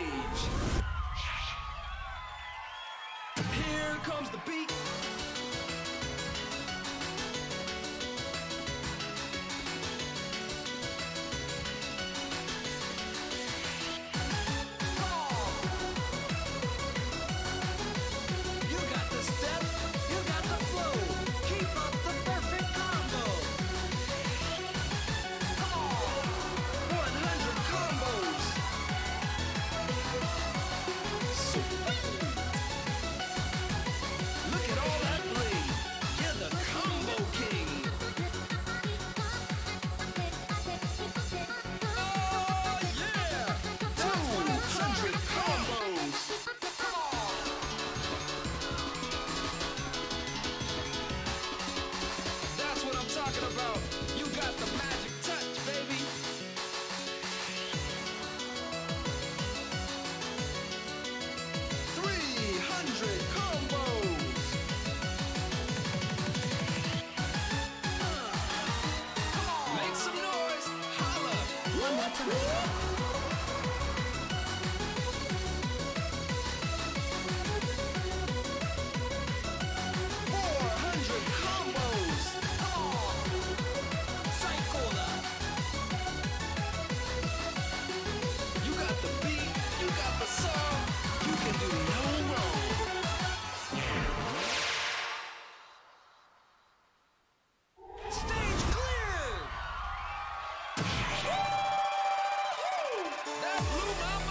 stage. Here comes the beat. time. blew my mind.